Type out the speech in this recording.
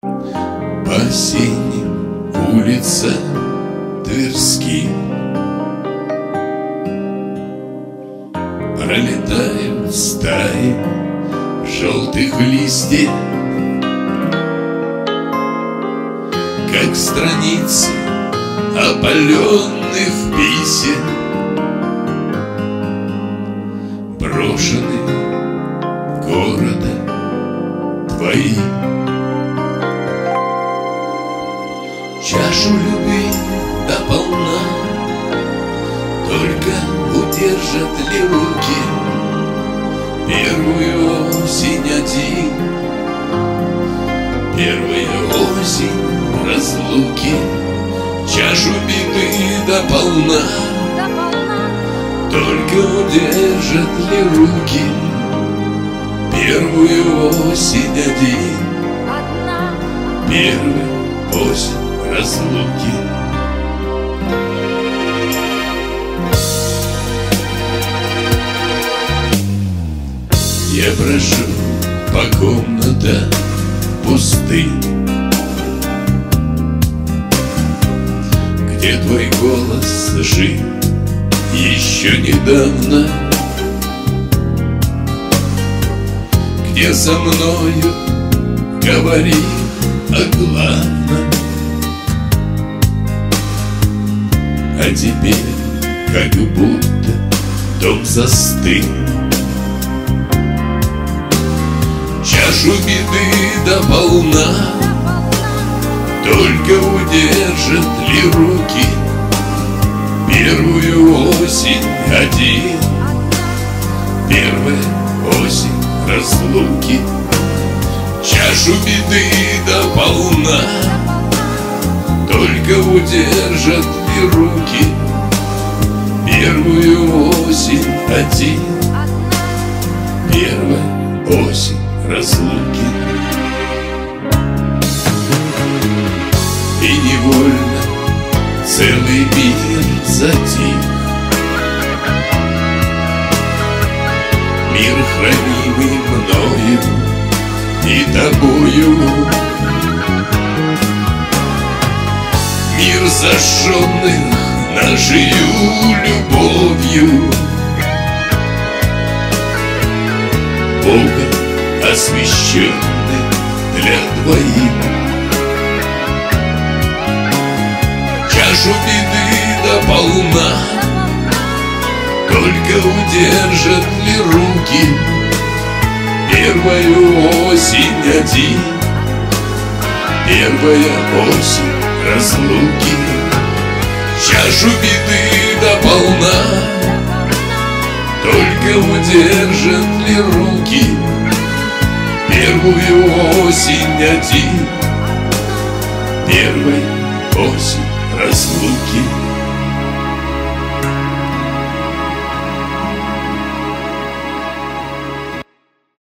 По осенним улицам Тверским Пролетают стаи желтых листьев. Как страницы опаленных писем. Брошены города твои Чашу любви до полна. Только удержат ли руки? Первую осень один. Первая осень разлуки. Чашу беды до полна. Только удержат ли руки? Первую осень один. Первая осень разлуки Я прошу по комнатам пустым. Где твой голос жил еще недавно? Где со мною говорил о главном А теперь как будто дом застыл. Чашу беды до полна Только удержат ли руки? Первую осень один Первая осень разлуки. Чашу беды до полна Только удержат ли руки. Первую осень один. Первая осень разлуки. И невольно целый мир затих. Мир, хранимый мною и тобою Мир зажженных нашей любовью. Бога освященный для двоих Чашу беды до полна Только удержат ли руки? Первую осень один Первая осень разлуки. Чашу беды до полна. Только удержат ли руки? Первую осень один. Первой осень разлуки